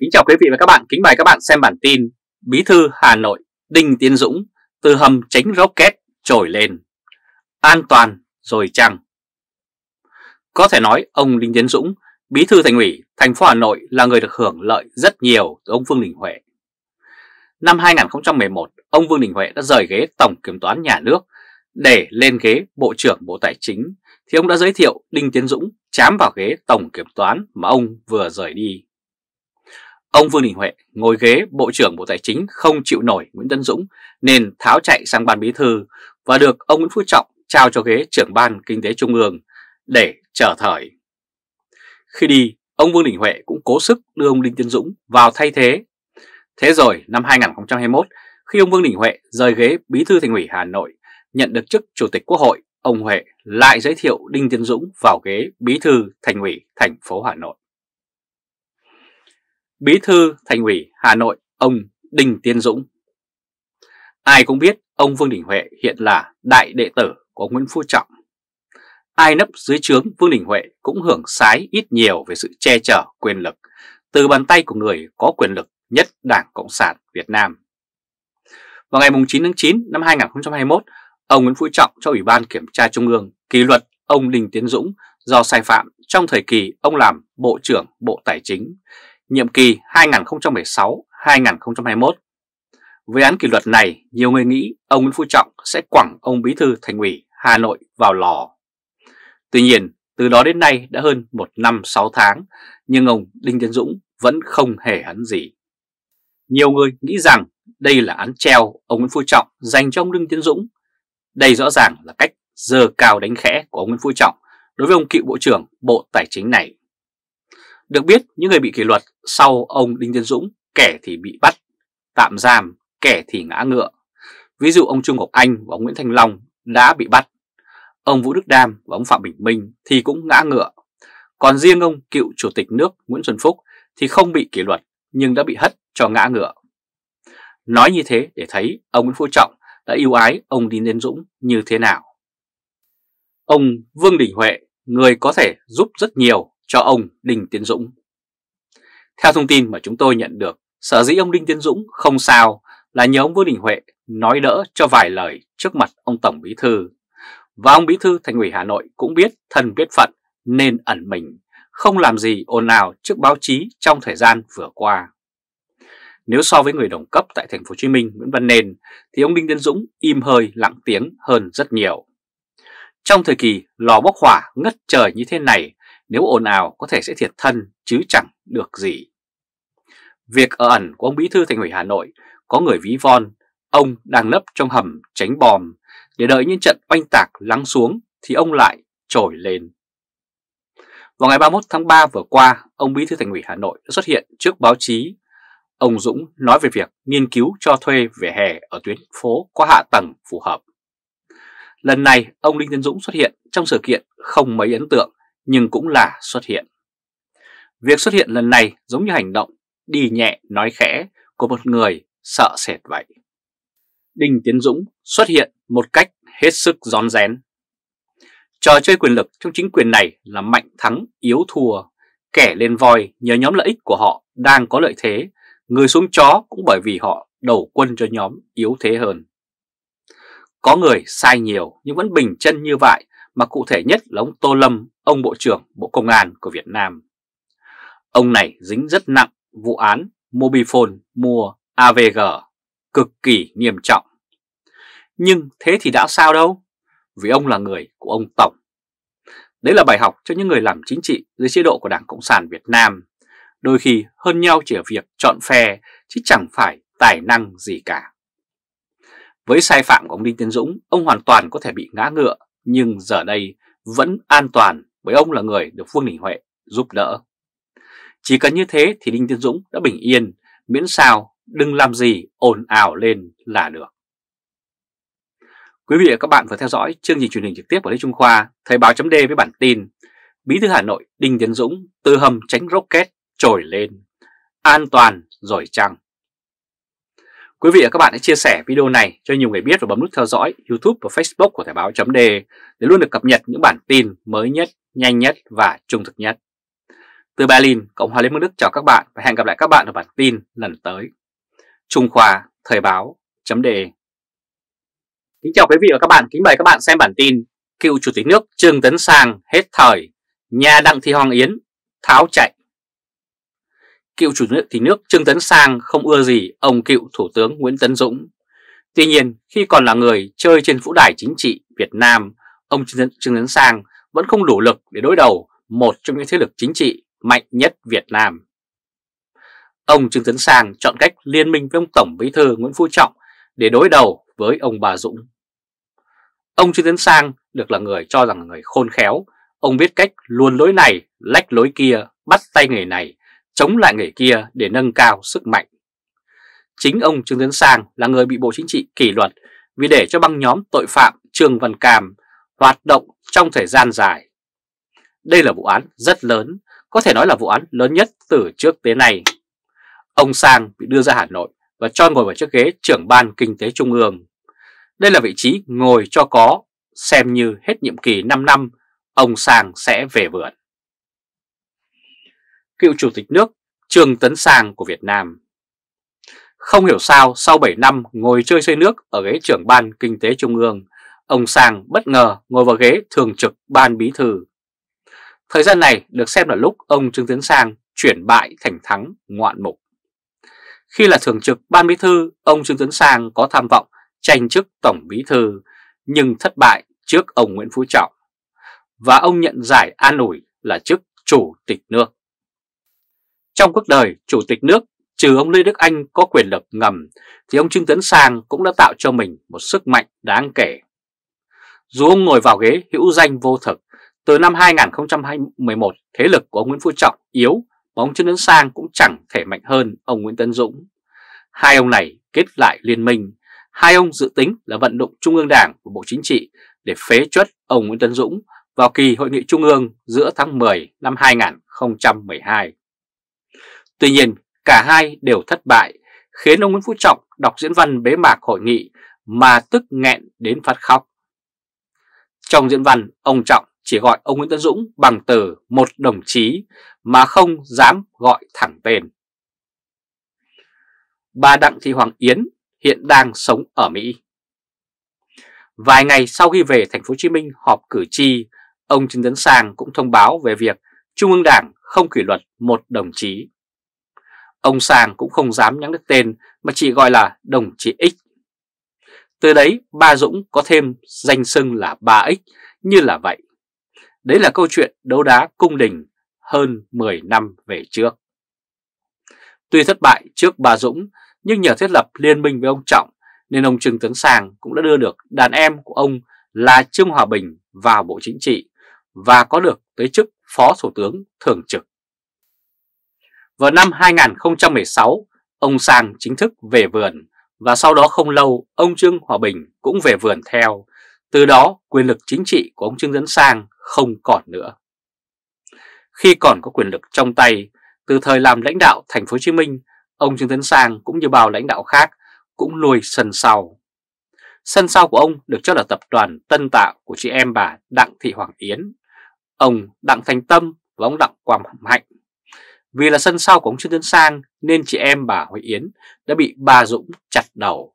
Kính chào quý vị và các bạn, kính mời các bạn xem bản tin Bí thư Hà Nội Đinh Tiến Dũng từ hầm tránh rocket trồi lên. An toàn rồi chăng? Có thể nói ông Đinh Tiến Dũng, Bí thư Thành ủy thành phố Hà Nội là người được hưởng lợi rất nhiều từ ông Vương Đình Huệ. Năm 2011, ông Vương Đình Huệ đã rời ghế Tổng Kiểm toán Nhà nước để lên ghế Bộ trưởng Bộ Tài chính thì ông đã giới thiệu Đinh Tiến Dũng chám vào ghế Tổng Kiểm toán mà ông vừa rời đi. Ông Vương Đình Huệ ngồi ghế Bộ trưởng Bộ Tài chính không chịu nổi Nguyễn Tân Dũng nên tháo chạy sang ban bí thư và được ông Nguyễn Phú Trọng trao cho ghế trưởng ban Kinh tế Trung ương để trở thời. Khi đi, ông Vương Đình Huệ cũng cố sức đưa ông Đinh Tiến Dũng vào thay thế. Thế rồi năm 2021, khi ông Vương Đình Huệ rời ghế bí thư thành ủy Hà Nội, nhận được chức Chủ tịch Quốc hội, ông Huệ lại giới thiệu Đinh Tiến Dũng vào ghế bí thư thành ủy thành phố Hà Nội. Bí thư Thành ủy Hà Nội ông Đinh Tiến Dũng. Ai cũng biết ông Vương Đình Huệ hiện là đại đệ tử của Nguyễn Phú Trọng. Ai nấp dưới trướng Vương Đình Huệ cũng hưởng sái ít nhiều về sự che chở quyền lực từ bàn tay của người có quyền lực nhất Đảng Cộng sản Việt Nam. Vào ngày 9 tháng 9 năm 2021, ông Nguyễn Phú Trọng cho Ủy ban Kiểm tra Trung ương kỷ luật ông Đinh Tiến Dũng do sai phạm trong thời kỳ ông làm Bộ trưởng Bộ Tài chính nhiệm kỳ 2016-2021. Với án kỷ luật này, nhiều người nghĩ ông Nguyễn Phú Trọng sẽ quẳng ông Bí thư Thành ủy Hà Nội vào lò. Tuy nhiên, từ đó đến nay đã hơn một năm 6 tháng, nhưng ông Đinh Tiến Dũng vẫn không hề hấn gì. Nhiều người nghĩ rằng đây là án treo ông Nguyễn Phú Trọng dành cho ông Đinh Tiến Dũng. Đây rõ ràng là cách dơ cao đánh khẽ của ông Nguyễn Phú Trọng đối với ông cựu Bộ trưởng Bộ Tài chính này. Được biết những người bị kỷ luật sau ông Đinh Tiến Dũng kẻ thì bị bắt, tạm giam, kẻ thì ngã ngựa. Ví dụ ông Trung Ngọc Anh và ông Nguyễn Thanh Long đã bị bắt. Ông Vũ Đức Đam và ông Phạm Bình Minh thì cũng ngã ngựa. Còn riêng ông cựu Chủ tịch nước Nguyễn Xuân Phúc thì không bị kỷ luật nhưng đã bị hất cho ngã ngựa. Nói như thế để thấy ông Nguyễn Phú Trọng đã yêu ái ông Đinh Tiến Dũng như thế nào. Ông Vương Đình Huệ, người có thể giúp rất nhiều cho ông Đinh Tiến Dũng. Theo thông tin mà chúng tôi nhận được, sở dĩ ông Đinh Tiến Dũng không sao là nhờ ông Vương Đình Huệ nói đỡ cho vài lời trước mặt ông Tổng Bí Thư. Và ông Bí Thư Thành ủy Hà Nội cũng biết thân biết phận nên ẩn mình, không làm gì ồn ào trước báo chí trong thời gian vừa qua. Nếu so với người đồng cấp tại thành phố Hồ Chí Minh Nguyễn Văn Nền thì ông Đinh Tiến Dũng im hơi lặng tiếng hơn rất nhiều. Trong thời kỳ lò bốc hỏa ngất trời như thế này nếu ồn ào có thể sẽ thiệt thân chứ chẳng được gì. Việc ở ẩn của ông Bí thư Thành ủy Hà Nội có người ví von, ông đang nấp trong hầm tránh bom để đợi những trận oanh tạc lắng xuống thì ông lại trồi lên. Vào ngày 31 tháng 3 vừa qua, ông Bí thư Thành ủy Hà Nội đã xuất hiện trước báo chí. Ông Dũng nói về việc nghiên cứu cho thuê vỉa hè ở tuyến phố có hạ tầng phù hợp. Lần này, ông Đinh Tiến Dũng xuất hiện trong sự kiện không mấy ấn tượng nhưng cũng là xuất hiện. Việc xuất hiện lần này giống như hành động đi nhẹ nói khẽ của một người sợ sệt vậy. Đinh Tiến Dũng xuất hiện một cách hết sức gión rén. Trò chơi quyền lực trong chính quyền này là mạnh thắng yếu thua, kẻ lên voi nhờ nhóm lợi ích của họ đang có lợi thế, người xuống chó cũng bởi vì họ đầu quân cho nhóm yếu thế hơn. Có người sai nhiều nhưng vẫn bình chân như vậy mà cụ thể nhất là ông Tô Lâm, ông Bộ trưởng Bộ Công an của Việt Nam. Ông này dính rất nặng vụ án Mobifone mua AVG, cực kỳ nghiêm trọng. Nhưng thế thì đã sao đâu, vì ông là người của ông Tổng. Đấy là bài học cho những người làm chính trị dưới chế độ của Đảng Cộng sản Việt Nam. Đôi khi hơn nhau chỉ ở việc chọn phe chứ chẳng phải tài năng gì cả. Với sai phạm của ông Đinh Tiến Dũng, ông hoàn toàn có thể bị ngã ngựa nhưng giờ đây vẫn an toàn bởi ông là người được Vương Đình Huệ giúp đỡ. Chỉ cần như thế thì Đinh Tiến Dũng đã bình yên, miễn sao đừng làm gì ồn ào lên là được. Quý vị và các bạn vừa theo dõi chương trình truyền hình trực tiếp của Lê Trung Khoa, Thời báo chấm với bản tin Bí thư Hà Nội Đinh Tiến Dũng từ hầm tránh rocket trồi lên, an toàn rồi chăng? Quý vị và các bạn hãy chia sẻ video này cho nhiều người biết và bấm nút theo dõi YouTube và Facebook của Thời báo chấm để luôn được cập nhật những bản tin mới nhất, nhanh nhất và trung thực nhất. Từ Berlin, Cộng hòa Liên bang Đức chào các bạn và hẹn gặp lại các bạn ở bản tin lần tới. Trung Khoa, Thời báo, chấm đề. Kính chào quý vị và các bạn, kính mời các bạn xem bản tin Cựu Chủ tịch nước Trương Tấn Sang hết thời, nhà Đặng Thị Hoàng Yến tháo chạy. Cựu Chủ tịch nước Trương Tấn Sang không ưa gì ông cựu Thủ tướng Nguyễn Tấn Dũng. Tuy nhiên, khi còn là người chơi trên vũ đài chính trị Việt Nam, ông Trương Tấn Sang vẫn không đủ lực để đối đầu một trong những thế lực chính trị mạnh nhất Việt Nam. Ông Trương Tấn Sang chọn cách liên minh với ông Tổng Bí thư Nguyễn Phú Trọng để đối đầu với ông Bà Dũng. Ông Trương Tấn Sang được là người cho rằng là người khôn khéo, ông biết cách luôn lối này, lách lối kia, bắt tay người này, chống lại người kia để nâng cao sức mạnh. Chính ông Trương Tấn Sang là người bị Bộ Chính trị kỷ luật vì để cho băng nhóm tội phạm Trương Văn Cam hoạt động trong thời gian dài. Đây là vụ án rất lớn, có thể nói là vụ án lớn nhất từ trước tới nay. Ông Sang bị đưa ra Hà Nội và cho ngồi vào chiếc ghế trưởng ban kinh tế trung ương. Đây là vị trí ngồi cho có, xem như hết nhiệm kỳ 5 năm, ông Sang sẽ về vườn. Cựu Chủ tịch nước Trương Tấn Sang của Việt Nam Không hiểu sao sau 7 năm ngồi chơi xây nước ở ghế trưởng ban kinh tế trung ương, ông Sang bất ngờ ngồi vào ghế thường trực ban bí thư. Thời gian này được xem là lúc ông Trương Tấn Sang chuyển bại thành thắng ngoạn mục. Khi là thường trực ban bí thư, ông Trương Tấn Sang có tham vọng tranh chức tổng bí thư nhưng thất bại trước ông Nguyễn Phú Trọng. Và ông nhận giải an ủi là chức chủ tịch nước. Trong cuộc đời chủ tịch nước, trừ ông Lê Đức Anh có quyền lực ngầm, thì ông Trương Tấn Sang cũng đã tạo cho mình một sức mạnh đáng kể. Dù ông ngồi vào ghế hữu danh vô thực, từ năm 2011 thế lực của ông Nguyễn Phú Trọng yếu mà ông Trương Tấn Sang cũng chẳng thể mạnh hơn ông Nguyễn Tấn Dũng. Hai ông này kết lại liên minh, hai ông dự tính là vận động Trung ương Đảng của Bộ Chính trị để phế chuất ông Nguyễn Tấn Dũng vào kỳ hội nghị Trung ương giữa tháng 10 năm 2012. Tuy nhiên, cả hai đều thất bại, khiến ông Nguyễn Phú Trọng đọc diễn văn bế mạc hội nghị mà tức nghẹn đến phát khóc. Trong diễn văn, ông Trọng chỉ gọi ông Nguyễn Tấn Dũng bằng từ một đồng chí mà không dám gọi thẳng tên. Bà Đặng Thị Hoàng Yến hiện đang sống ở Mỹ. Vài ngày sau khi về thành phố Hồ Chí Minh họp cử tri, ông Trần Tấn Sang cũng thông báo về việc Trung ương Đảng không kỷ luật một đồng chí. Ông Sang cũng không dám nhắc được tên mà chỉ gọi là đồng chí X. Từ đấy ba Dũng có thêm danh xưng là ba X như là vậy. Đấy là câu chuyện đấu đá cung đình hơn 10 năm về trước. Tuy thất bại trước bà Dũng, nhưng nhờ thiết lập liên minh với ông Trọng nên ông Trương Tấn Sàng cũng đã đưa được đàn em của ông là Trương Hòa Bình vào Bộ Chính trị và có được tới chức Phó Thủ tướng Thường trực. Vào năm 2016, ông Sang chính thức về vườn và sau đó không lâu ông Trương Hòa Bình cũng về vườn theo. Từ đó quyền lực chính trị của ông Trương Tấn Sang không còn nữa. Khi còn có quyền lực trong tay, từ thời làm lãnh đạo thành phố Hồ Chí Minh, ông Trương Tấn Sang cũng như bao lãnh đạo khác cũng lùi sân sau. Sân sau của ông được cho là tập đoàn Tân Tạo của chị em bà Đặng Thị Hoàng Yến, ông Đặng Thành Tâm và ông Đặng Quang Hạnh. Vì là sân sau của ông Trương Tấn Sang nên chị em bà Huệ Yến đã bị bà Dũng chặt đầu.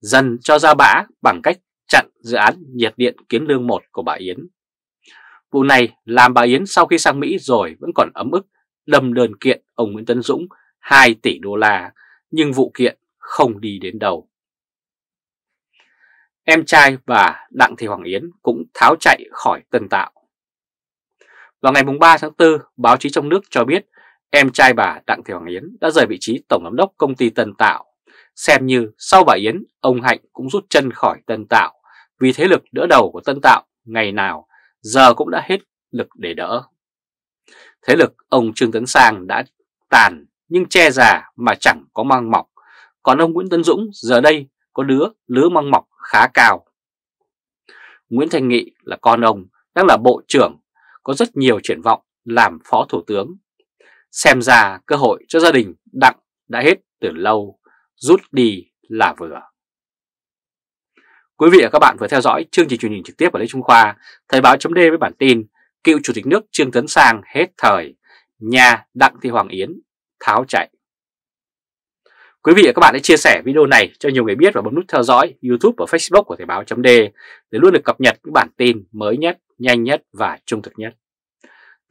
Dần cho ra bã bằng cách chặn dự án nhiệt điện Kiến Lương 1 của bà Yến. Vụ này làm bà Yến sau khi sang Mỹ rồi vẫn còn ấm ức đâm đơn kiện ông Nguyễn Tấn Dũng 2 tỷ đô la, nhưng vụ kiện không đi đến đâu. Em trai và Đặng Thị Hoàng Yến cũng tháo chạy khỏi Tân Tạo. Vào ngày 3 tháng 4, báo chí trong nước cho biết em trai bà Đặng Thị Hoàng Yến đã rời vị trí Tổng Giám đốc Công ty Tân Tạo. Xem như sau bà Yến, ông Hạnh cũng rút chân khỏi Tân Tạo vì thế lực đỡ đầu của Tân Tạo ngày nào giờ cũng đã hết lực để đỡ. Thế lực ông Trương Tấn Sang đã tàn nhưng che già mà chẳng có mang mọc, còn ông Nguyễn Tấn Dũng giờ đây có đứa lứa mang mọc khá cao. Nguyễn Thành Nghị là con ông, đang là bộ trưởng, có rất nhiều triển vọng làm phó thủ tướng. Xem ra cơ hội cho gia đình Đặng đã hết từ lâu, rút đi là vừa. Quý vị và các bạn vừa theo dõi chương trình truyền hình trực tiếp của Lê Trung Khoa, Thời báo chấm với bản tin Cựu Chủ tịch nước Trương Tấn Sang hết thời, nhà Đặng Thị Hoàng Yến tháo chạy. Quý vị và các bạn hãy chia sẻ video này cho nhiều người biết và bấm nút theo dõi YouTube và Facebook của Thời báo .d để luôn được cập nhật những bản tin mới nhất, nhanh nhất và trung thực nhất.